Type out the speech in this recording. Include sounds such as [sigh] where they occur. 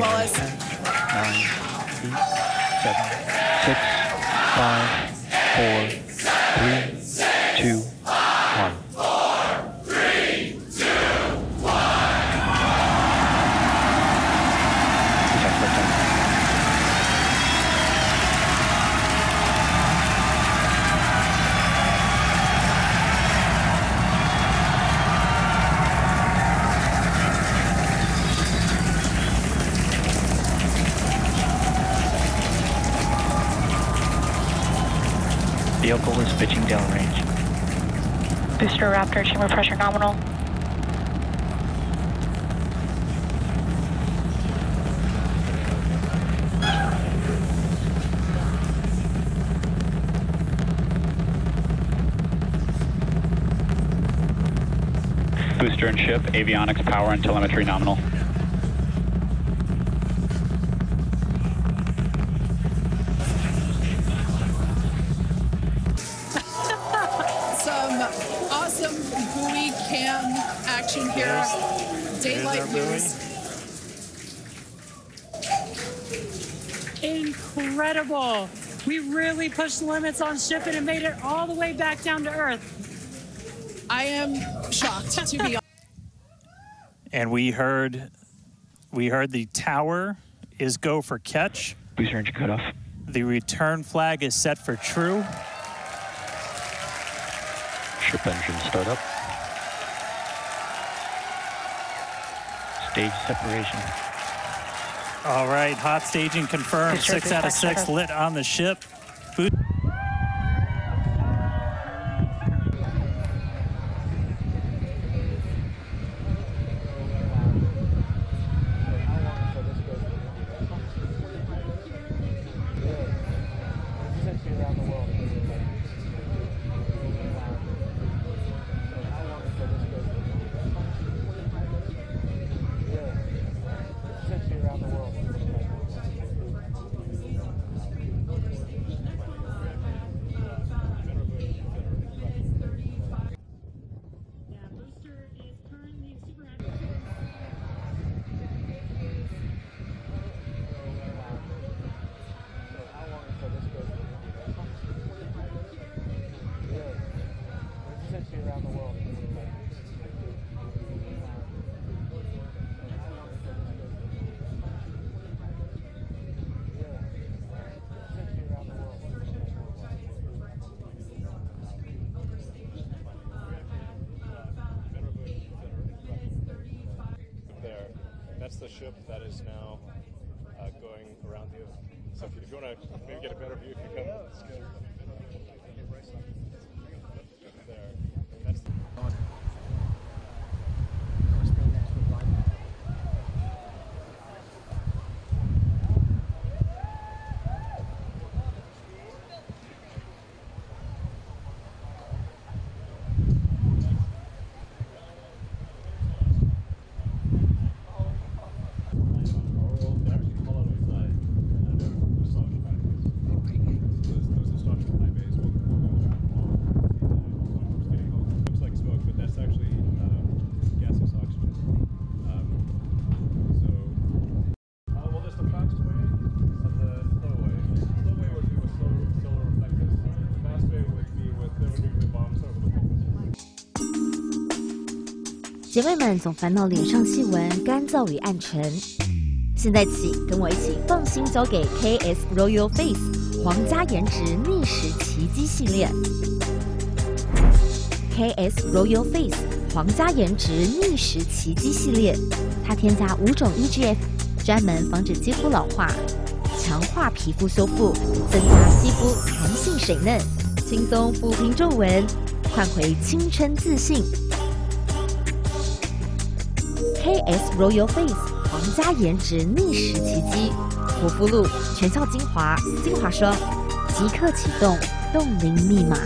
well as 10, 9, 8, 7, 6, 5, Vehicle is pitching downrange. Booster Raptor, chamber pressure nominal. Booster and ship, avionics, power, and telemetry nominal. Cam action here. Daylight views. Incredible. We really pushed the limits on shipping and made it all the way back down to Earth. I am shocked to be honest. [laughs] And we heard we heard the tower is go for catch. Booster engine cutoff. The return flag is set for true. Ship engine startup. Stage separation. All right, hot staging confirmed. Six out of six lit on the ship. There. That's the ship that is now uh, going around the you. So if you, if you want to maybe get a better view, if you come. 姐妹们总烦恼脸上细纹、干燥与暗沉，现在起跟我一起放心交给 KS Royal Face 皇家颜值逆时奇迹系列。KS Royal Face 皇家颜值逆时奇迹系列，它添加五种 EGF，专门防止肌肤老化，强化皮肤修复，增加肌肤弹性水嫩，轻松抚平皱纹，换回青春自信。KS Royal Face 皇家颜值逆时奇迹，护肤露全效精华，精华霜，即刻启动，冻龄密码。